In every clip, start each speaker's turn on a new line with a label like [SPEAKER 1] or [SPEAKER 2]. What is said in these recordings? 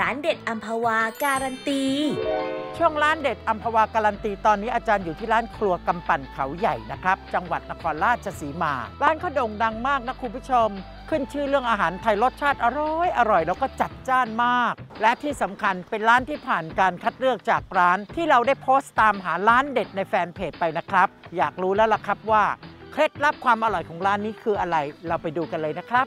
[SPEAKER 1] ร้านเด็ดอัมพวาการันตี
[SPEAKER 2] ช่วงร้านเด็ดอัมพวาการันตีตอนนี้อาจารย์อยู่ที่ร้านครัวกำปั่นเขาใหญ่นะครับ จังหวัดนครราชสีมา ร้านเขาโด่งดังมากนะคุณผู้ชม ขึ้นชื่อเรื่องอาหารไทยรสชาติอร่อยอร่อยแล้วก็จัดจ้านมาก และที่สำคัญเป็นร้านที่ผ่านการคัดเลือกจากร้านที่เราได้โพสต์ตามหาร้านเด็ดในแฟนเพจไปนะครับ อยากรู้แล้วล่ะครับว่าเคล็ดลับความอร่อยของร้านนี้คืออะไร เราไปดูกันเลยนะครับ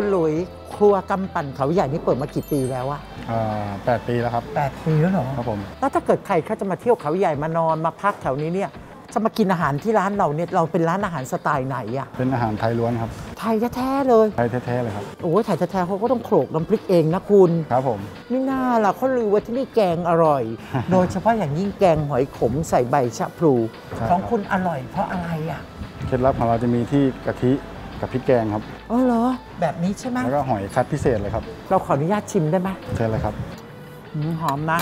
[SPEAKER 2] คุณหลุยครัวกำปั่นเขาใหญ่นี่เปิดมากี่ปีแล้วอะ
[SPEAKER 3] อ่าแปดปีแล้วครับ
[SPEAKER 2] แปดปีแล้วเหรอ
[SPEAKER 3] ครับผม
[SPEAKER 2] แล้วถ้าเกิดใครเขาจะมาเที่ยวเขาใหญ่มานอนมาพักแถวนี้เนี่ยจะมากินอาหารที่ร้านเราเนี่ยเราเป็นร้านอาหารสไตล์ไหนอะ
[SPEAKER 3] เป็นอาหารไทยล้วนครับ
[SPEAKER 2] ไทยแท้ๆเลย
[SPEAKER 3] ไทยแท้ๆเลยครับ
[SPEAKER 2] โอ้ยไทยแท้ๆเขาก็ต้องโขลกน้ำพริกเองนะคุณ
[SPEAKER 3] ครับผม
[SPEAKER 2] ไม่น่าล่ะเขาลือว่าที่นี่แกงอร่อย โดยเฉพาะอย่างยิ่งแกงหอยขมใส่ใบชะพลู
[SPEAKER 3] ใช่ครับ
[SPEAKER 2] ของคุณอร่อยเพราะอะไรอะ
[SPEAKER 3] เคล็ดลับของเราจะมีที่กะทิ กับพริกแกงครับ
[SPEAKER 2] อ๋อเหรอ แบบนี้ใช่ไหม
[SPEAKER 3] แล้วก็หอยคัดพิเศษเลยครับ
[SPEAKER 2] เราขออนุญาตชิมได้ไหม
[SPEAKER 3] เชิญเลยครับ
[SPEAKER 2] หืมหอมนะ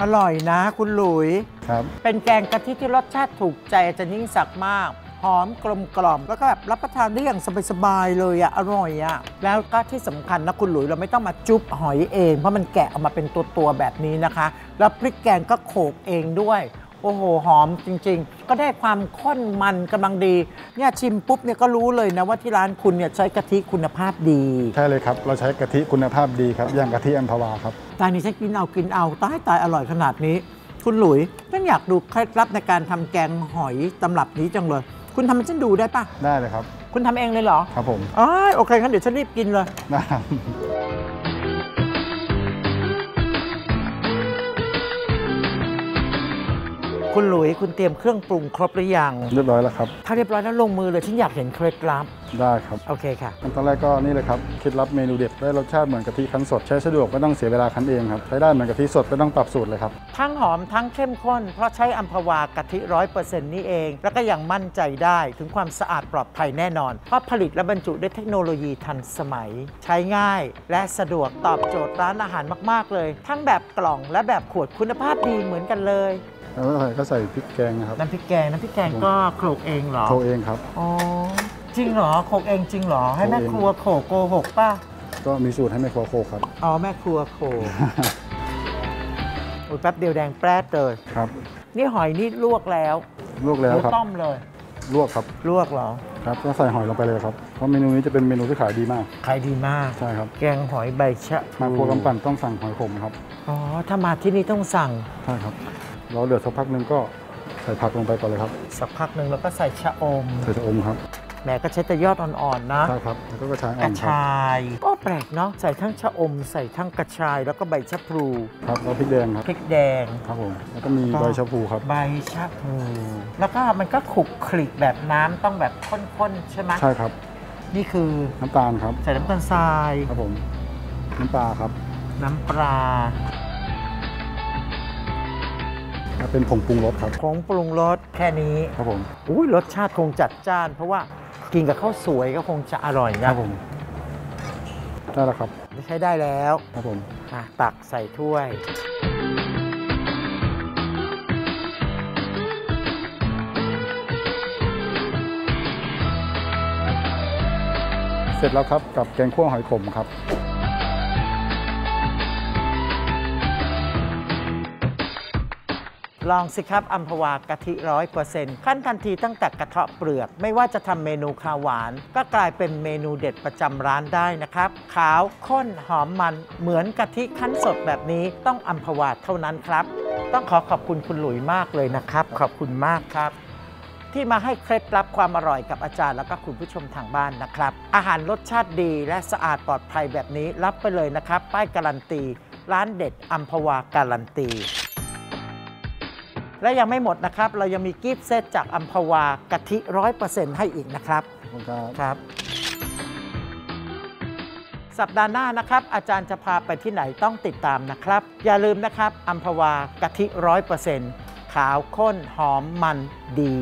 [SPEAKER 2] อร่อยนะ คุณหลุย
[SPEAKER 3] ครับ
[SPEAKER 2] เป็นแกงกะทิที่รสชาติถูกใจอาจารย์ยิ่งศักดิ์มาก หอมกลมกล่อม แล้วก็แบบรับประทานได้อย่างสบายๆเลยอะอร่อยอะแล้วก็ที่สำคัญนะคุณหลุยเราไม่ต้องมาจุ๊บหอยเอง เพราะมันแกะออกมาเป็นตัวๆแบบนี้นะคะ แล้วพริกแกงก็โขลกเองด้วย โอ้โห หอมจริง ๆ ก็ได้ความข้นมันกำลังดี เนี่ยชิมปุ๊บเนี่ยก็รู้เลยนะว่าที่ร้านคุณเนี่ยใช้กะทิคุณภาพดี
[SPEAKER 3] ใช่เลยครับ เราใช้กะทิคุณภาพดีครับ อย่างกะทิอัมพวาครับ
[SPEAKER 2] ตายนี้ฉันกินเอากินเอาตายตายอร่อยขนาดนี้ คุณหลุยฉันอยากดูเคล็ดลับในการทำแกงหอยตำรับนี้จังเลย คุณทำให้ฉันดูได้ปะ
[SPEAKER 3] ได้เลยครับ
[SPEAKER 2] คุณทำเองเลยเหรอ
[SPEAKER 3] ครับผม
[SPEAKER 2] อ๋อโอเคงั้นเดี๋ยวฉันรีบกินเลย
[SPEAKER 3] ได้ครับ
[SPEAKER 2] คุณหลุยคุณเตรียมเครื่องปรุงครบหรือยัง
[SPEAKER 3] เรียบร้อยแล้วครับ
[SPEAKER 2] ถ้าเรียบร้อยแล้วลงมือเลยฉันอยากเห็นเคล็ดลับ
[SPEAKER 3] ได้ครับ
[SPEAKER 2] โอเคค่ะ
[SPEAKER 3] ขั้นตอนแรกก็นี่เลยครับเคล็ดลับเมนูเด็ดได้รสชาติเหมือนกะทิคั้นสดใช้สะดวกไม่ต้องเสียเวลาคั้นเองครับใช้ได้เหมือนกะทิสดไม่ต้องปรับสูตรเลยครับ
[SPEAKER 2] ทั้งหอมทั้งเข้มข้น เพราะใช้อัมพวากะทิร้อยเปอร์เซ็นต์นี่เอง แล้วก็ยังมั่นใจได้ถึงความสะอาดปลอดภัยแน่นอน เพราะผลิตและบรรจุด้วยเทคโนโลยีทันสมัย ใช้ง่ายและสะดวกตอบโจทย์ร้านอาหารมาก ๆ เลย ทั้งแบบกล่องและแบบขวดคุณภาพดีเหมือนกันเลย
[SPEAKER 3] แล้วก็ใส่พริกแกงนะครับ
[SPEAKER 2] น้ำพริกแกงน้ำพริกแกงก็โขลกเองเหรอ
[SPEAKER 3] โคเองครับ
[SPEAKER 2] อ๋อจริงเหรอโขลกเองจริงเหรอ ให้แม่
[SPEAKER 3] โขลกเอง
[SPEAKER 2] ครัวโขลกโกหกป่ะ
[SPEAKER 3] ก็มีสูตรให้แม่ครัวโคกครับ
[SPEAKER 2] อ๋อแม่ครัวโขลกโอ้ยแป๊บเดียวแดงแปรดเลย
[SPEAKER 3] ครับ
[SPEAKER 2] นี่หอยนี่ลวกแล้ว
[SPEAKER 3] ลวกแล้ว
[SPEAKER 2] หรือ
[SPEAKER 3] ครับ
[SPEAKER 2] ต้มเลย
[SPEAKER 3] ลวกครับ
[SPEAKER 2] ลวกเหรอ
[SPEAKER 3] ครับก็ใส่หอยลงไปเลยครับ เพราะเมนูนี้จะเป็นเมนูที่ขายดีมาก
[SPEAKER 2] ขายดีมาก
[SPEAKER 3] ใช่ครับ
[SPEAKER 2] แกงหอยใบชะ
[SPEAKER 3] มาครัวกำปั่นต้องสั่งหอยขมครับ
[SPEAKER 2] อ๋อ ถ้ามาที่นี่ต้องสั่ง
[SPEAKER 3] ใช่ครับ เราเดือดสักพักหนึ่งก็ใส่ผักลงไปก่อนเลยครับ
[SPEAKER 2] สักพักหนึ่งแล้วก็ใส่ชะอม
[SPEAKER 3] ใส่ชะอมครับ
[SPEAKER 2] แหมก็ใช้แต่ยอดอ่อนๆนะ
[SPEAKER 3] ใช่ครับแล้วก็กระชาย
[SPEAKER 2] ก
[SPEAKER 3] อ่อ
[SPEAKER 2] ระ
[SPEAKER 3] นครับ
[SPEAKER 2] ชายก็แปลกเนาะใส่ทั้งชะอม ใส่ทั้งกระชายแล้วก็ใบชะพลู
[SPEAKER 3] ครับแล้วพริกแดงครับ
[SPEAKER 2] พริกแดง
[SPEAKER 3] ครับผมแล้วก็มี
[SPEAKER 2] ก็
[SPEAKER 3] ใบชะพูครับ
[SPEAKER 2] ใบชะพลูแล้วก็มันก็ขลุกคลิกแบบน้ำต้องแบบข้นๆใช่ไหม
[SPEAKER 3] ใช่ครับ
[SPEAKER 2] นี่คือ
[SPEAKER 3] น้ำตาลครับ
[SPEAKER 2] ใส่น้ำตาลทราย
[SPEAKER 3] ครับผม น้ำปลาครับ
[SPEAKER 2] น้ำปลา
[SPEAKER 3] แล้วเป็นผงปรุงรสครับ
[SPEAKER 2] ผงปรุงรสแค่นี้
[SPEAKER 3] ครับผม
[SPEAKER 2] อุ้ยรสชาติคงจัดจ้าน เพราะว่ากินกับข้าวสวยก็คงจะอร่อย
[SPEAKER 3] ค
[SPEAKER 2] นะ
[SPEAKER 3] รับผมได้แล้วครับ
[SPEAKER 2] ใช้ได้แล้ว
[SPEAKER 3] ครับผม
[SPEAKER 2] อะตักใส่ถ้วย
[SPEAKER 3] เสร็จแล้วครับกับแกงคั่วหอยขมครับ
[SPEAKER 2] ลองสิครับอัมพวากะทิร้อยเปอร์เซ็นต์ขั้นทันทีตั้งแต่กระเทาะเปลือก ไม่ว่าจะทำเมนูข้าวหวาน ก็กลายเป็นเมนูเด็ดประจำร้านได้นะครับ ขาวข้นหอมมันเหมือนกะทิคั้นสดแบบนี้ต้องอัมพวาเท่านั้นครับ ต้องขอขอบคุณคุณหลุยมากเลยนะครับ ขอบคุณมากครับ ที่มาให้เคล็ดลับความอร่อยกับอาจารย์แล้วก็คุณผู้ชมทางบ้านนะครับ อาหารรสชาติดีและสะอาดปลอดภัยแบบนี้รับไปเลยนะครับ ป้ายการันตี ร้านเด็ดอัมพวาการันตี และยังไม่หมดนะครับ เรายังมีกิฟต์เซตจากอัมพวากะทิร้อยเปอร์เซ็นต์ให้อีกนะครับ
[SPEAKER 3] ขอบคุณครับ
[SPEAKER 2] ครับ สัปดาห์หน้านะครับ อาจารย์จะพาไปที่ไหนต้องติดตามนะครับ อย่าลืมนะครับอัมพวากะทิร้อยเปอร์เซ็นต์ขาวข้นหอมมันดี